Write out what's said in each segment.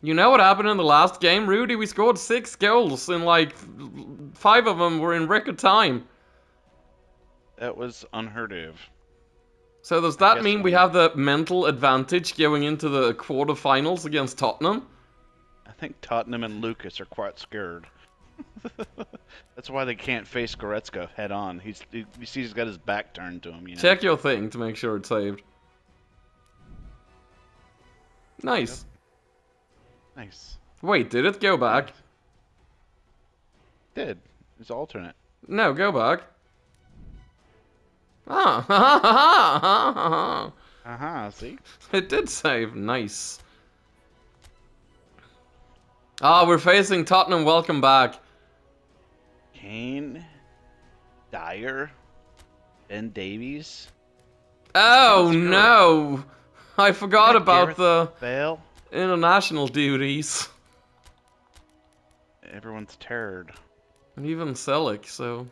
You know what happened in the last game, Rudy? We scored six goals and like five of them were in record time. That was unheard of. So does that mean we have the mental advantage going into the quarterfinals against Tottenham? I think Tottenham and Lucas are quite scared. That's why they can't face Goretzka head on. He's he, you see he's got his back turned to him. You know? Check your thing to make sure it's saved. Nice. Nice. Wait, did it go back? Did his alternate. No, go back. Ah, ha ha ha ha ha ha. Uh huh. See. It did save. Nice. Ah, we're facing Tottenham. Welcome back. Kane, Dier, Ben Davies, Oh no! I forgot Got about Gareth the Bale. International duties. Everyone's tired. And even Selick, so.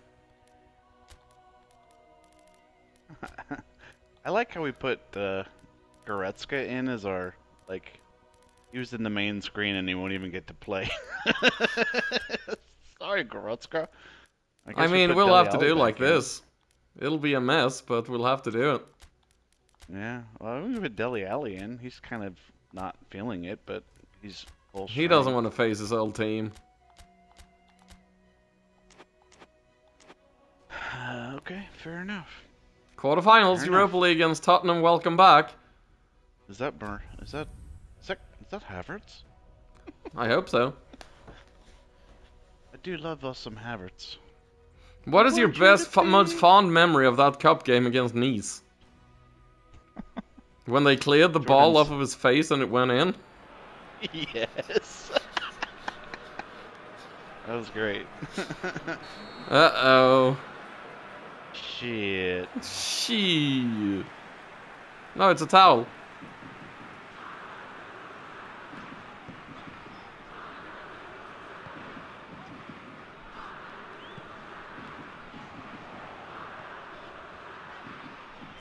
I like how we put uh, Goretzka in as our like. He was in the main screen and he won't even get to play. Sorry, Goretzka. I we mean, we'll Dele have to do like in. this. It'll be a mess, but we'll have to do it. Yeah, well, we put Dele Alli in. He's kind of not feeling it, but he's full He doesn't want to face his old team. Uh, okay, fair enough. Quarterfinals, Fair Europa League against Tottenham. Welcome back. Is that Bur? Is that is that is that Havertz? I hope so. I do love us some Havertz. What is your want you best, most fond memory of that cup game against Nice? When they cleared the ball off of his face and it went in? yes. that was great. Uh oh. Shit. Shit. No, it's a towel.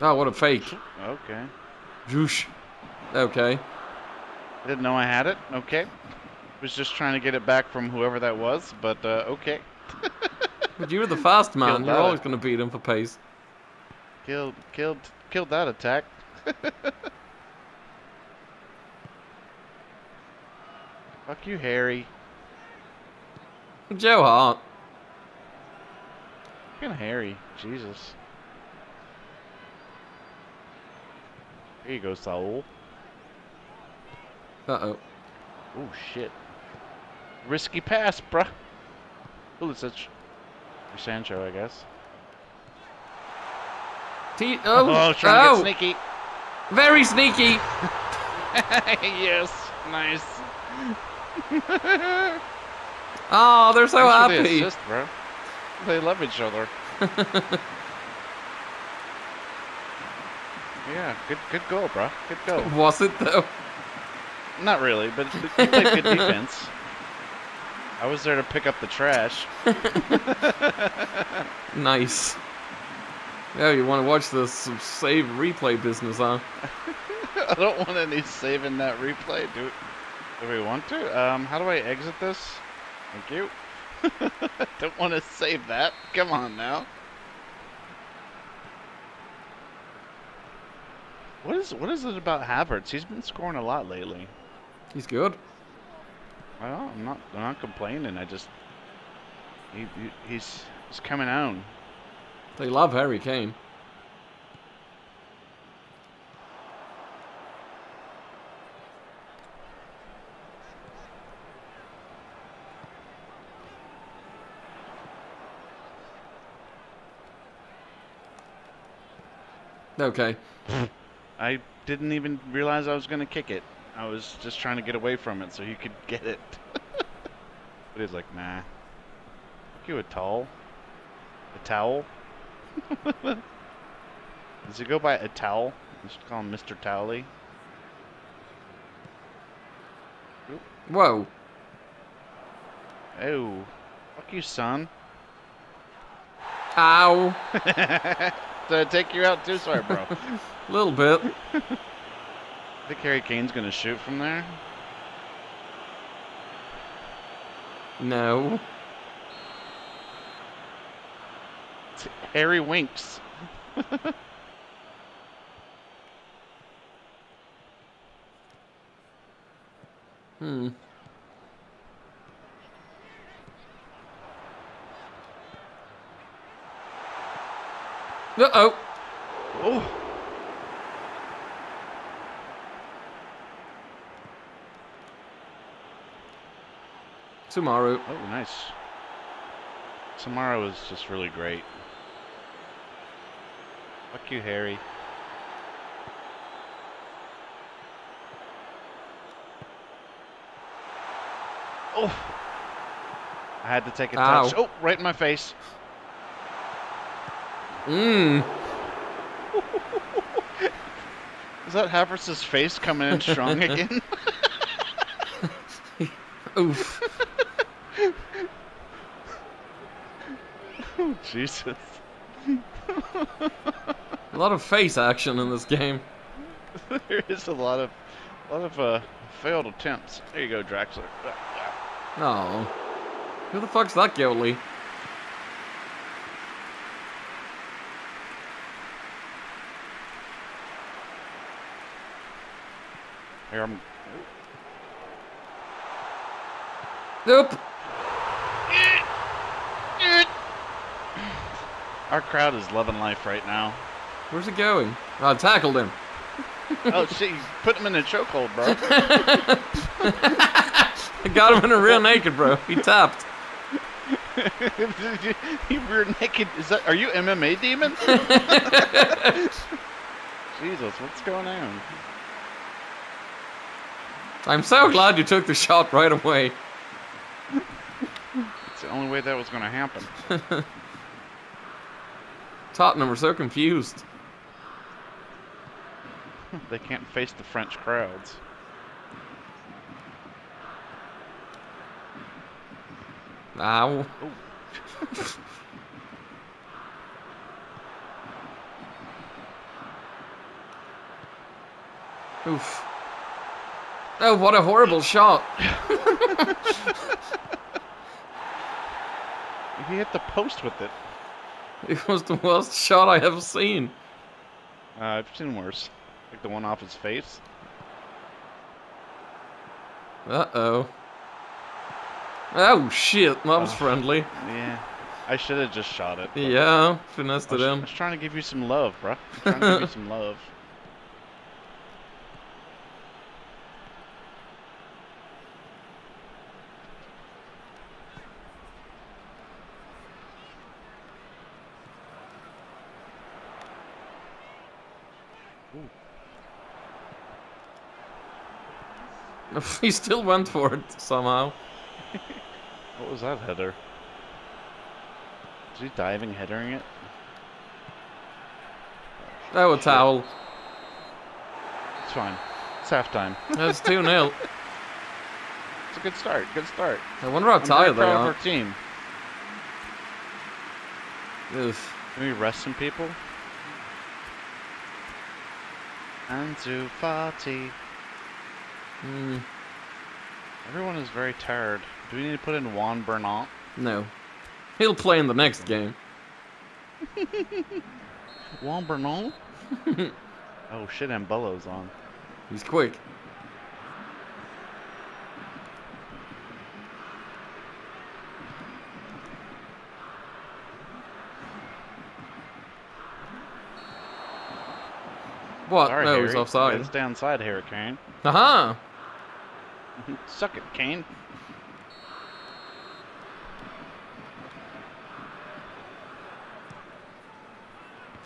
Oh, what a fake. Okay. Zhoosh. Okay. I didn't know I had it. Okay. Was just trying to get it back from whoever that was, but uh, okay. But you're the fast man. Killed You're always going to beat him for pace. Killed, killed, killed that attack. Fuck you, Harry. Joe Hart. Fucking Harry. Jesus. There you go, Saul. Uh-oh. Oh shit. Risky pass, bruh. Pulisic. Or Sancho, I guess. T- oh, Oh, trying oh, to get oh. sneaky. very sneaky. yes, nice. Oh, they're so Thanks for the happy. assist, bro. They love each other. Yeah, good, good goal, bro. Good goal. Was it though? Not really, but you played good defense. I was there to pick up the trash. Nice. Yeah, you want to watch this save replay business, huh? I don't want any saving that replay. Do, do we want to? Um, how do I exit this? Thank you. don't want to save that. Come on now. What is what is it about Havertz? He's been scoring a lot lately. He's good. Well, I'm not I'm not complaining. I just he, he he's he's coming on. They love Harry Kane. Okay. I didn't even realize I was gonna kick it. I was just trying to get away from it so you could get it. but he's like, nah. Fuck you, a towel. A towel. Does he go by a towel? You should call him Mr. Towley. Whoa. Oh, fuck you, son. Ow. Take you out too? Sorry, bro. A little bit. I think Harry Kane's gonna shoot from there. No. It's Harry Winks. Hmm. Uh oh. Oh, Tomorrow. oh, nice. Samara was just really great. Fuck you, Harry. Oh! I had to take a touch. Oh, right in my face. Mmm. Is that Havertz's face coming in strong again? Oof. oh, Jesus. A lot of face action in this game. there is a lot of, a lot of uh, failed attempts. There you go, Draxler. Oh. Who the fuck's that goalie? Here I'm. Nope. Our crowd is loving life right now. Where's he going? Oh, I tackled him. oh shit! You put him in a chokehold, bro. I got him in a real naked, bro. He tapped. you were naked. Is that? Are you MMA demon? Jesus, what's going on? I'm so glad you took the shot right away. It's the only way that was going to happen. Tottenham are so confused. They can't face the French crowds. Ow. Oof. Oh, what a horrible shot. He hit the post with it. It was the worst shot I have seen. Uh, I've seen worse. Like the one off his face. Uh-oh. Oh, shit. That was Oh. friendly. Yeah. I should have just shot it. Yeah, finessed it was, I in. was trying to give you some love, bro. I'm trying to give you some love. he still went for it somehow. What was that header? Is he diving headering it? Oh, a towel. It's fine. It's halftime. That's 2 0. It's a good start. Good start. I wonder how I'm tired they are. our team. Oof. Can we rest some people? Ansu Fati. Mm, Everyone is very tired. Do we need to put in Juan Bernat? no. He'll play in the next game. Juan Bernat? oh shit, Ambello's on. He's quick. What? Sorry, no, Harry. he's offside. It's downside, Harry Kane. Aha! Suck it, Kane.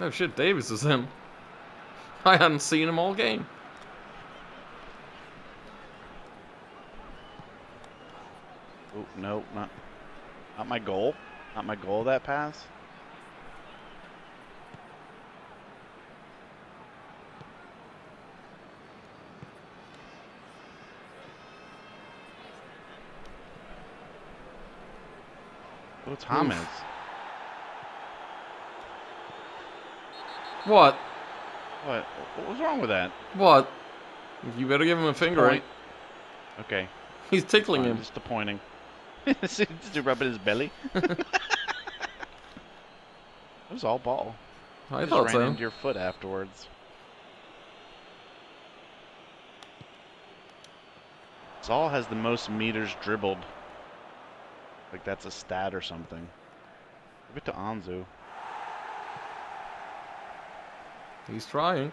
Oh shit, Davies is in. I hadn't seen him all game. Oh no, not not my goal. Not my goal. That pass. Oh, James. What? What? What was wrong with that? What? You better give him a finger. Point. Okay. He's tickling fine, him. Just pointing. Just to rub in his belly. it was all ball. I Just thought ran so. into your foot afterwards. Saul has the most meters dribbled. Like that's a stat or something. Give it to Ansu. He's trying.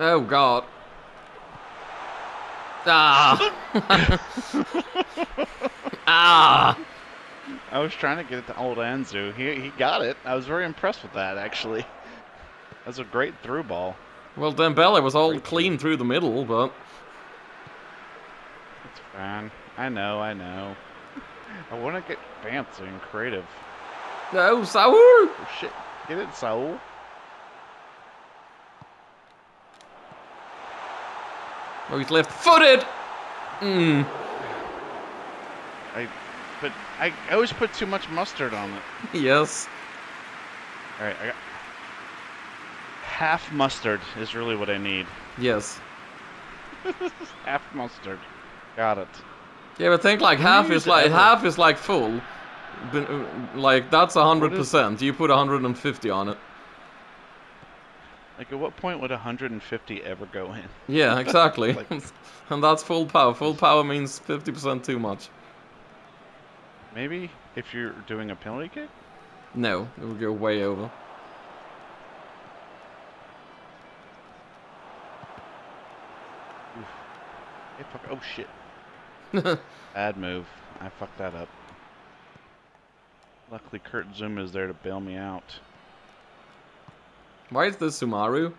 Oh god. Ah. ah. I was trying to get it to old Ansu. He he got it. I was very impressed with that actually. That's a great through ball. Well, Dembele was all clean through the middle, but It's fine. I know, I know. I want to get fancy and creative. no, Saul. Oh shit. Get it, Saul. Oh, he's left-footed. Mm. I but I, I always put too much mustard on it. Yes. Alright, I got half mustard is really what I need. Yes. Half mustard. Got it. Yeah, but think like half is like ever- half is like full. Uh, Like that's a hundred percent. You put hundred and fifty on it. Like at what point would 150 ever go in? Yeah, exactly. Like- and that's full power. Full power means fifty percent too much. Maybe if you're doing a penalty kick? No, it would go way over. Hey, fuck. Oh shit. Bad move. I fucked that up. Luckily Kurt Zouma is there to bail me out. Why is this Sumaru?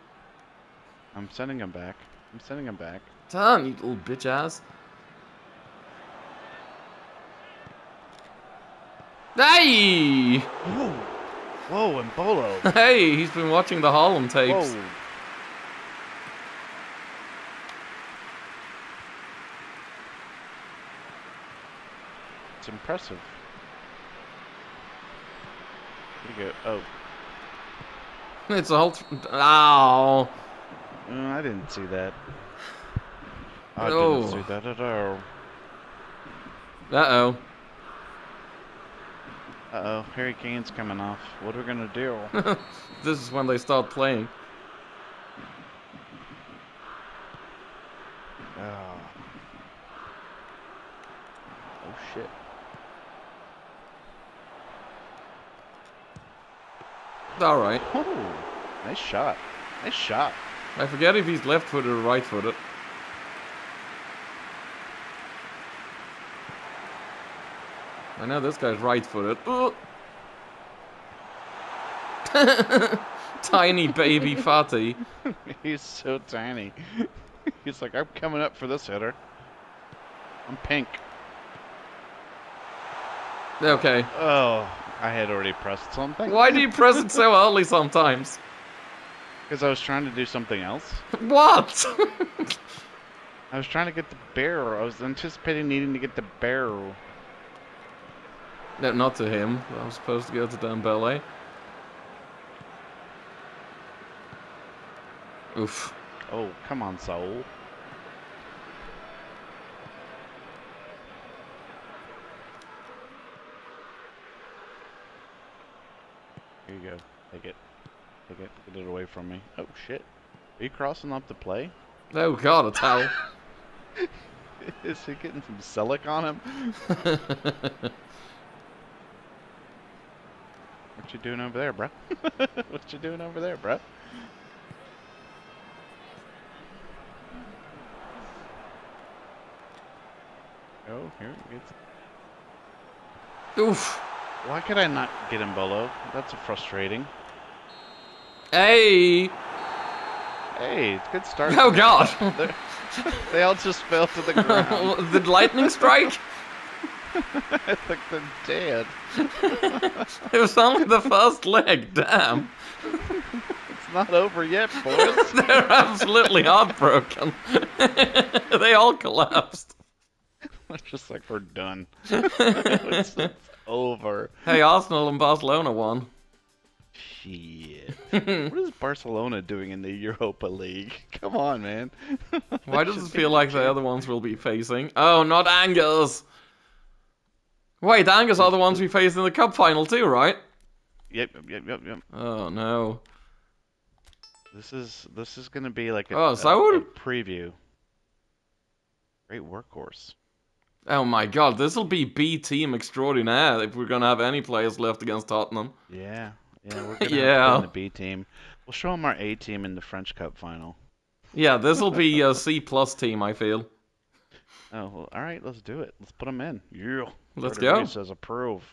I'm sending him back. I'm sending him back. Damn, you little bitch ass. Hey! Whoa! Whoa, and Bolo! Hey, he's been watching the Harlem tapes. Whoa! Impressive. Where'd he go? Oh, It's a whole. Ow! uh, I didn't see that. I No. didn't see that at all. Uh oh. Uh oh, Harry Kane's coming off. What are we gonna do? this is when they start playing. Oh. Oh shit. Alright. Oh, nice shot. Nice shot. I forget if he's left footed or right footed. I know this guy's right footed. Tiny baby fatty. He's so tiny. He's like, I'm coming up for this hitter. I'm pink. Okay. Oh, I had already pressed something. Why do you press it so early sometimes? Because I was trying to do something else. What? I was trying to get the barrel. I was anticipating needing to get the barrel. no, not to him. I was supposed to go to Dembele. Oof. Oh, come on, Saul. Here you go. Take it. Take it. Get it away from me. Oh, shit. Are you crossing up the play? Oh god, a towel. Is he getting some Selleck on him? What you doing over there, bruh? what you doing over there, bruh? Oh, here it gets. Oof. Why could I not get him below? That's frustrating. Hey. Hey, it's good start. Oh god. They all just fell to the ground. Did lightning strike? I think they're dead. It was only the first leg, damn. It's not over yet, boys. They're absolutely heartbroken. they all collapsed. It's just like we're done. Over. Hey, Arsenal and Barcelona won. Shit. what is Barcelona doing in the Europa League? Come on, man. Why does it feel like the other ones will be facing? Oh, not Angers! Wait, Angers are the ones we faced in the cup final too, right? Yep, yep, yep, yep. Oh no. This is this is gonna be like a, Oh, a- Saúl? a preview. Great workhorse. Oh my god, this will be B team extraordinaire if we're gonna have any players left against Tottenham. Yeah, yeah, we're gonna Yeah. have to play in the B team. We'll show them our A team in the French Cup final. Yeah, this will be a C plus team, I feel. Oh, well, all right, let's do it. Let's put them in. Yeah. Let's Jordan go. Says approve.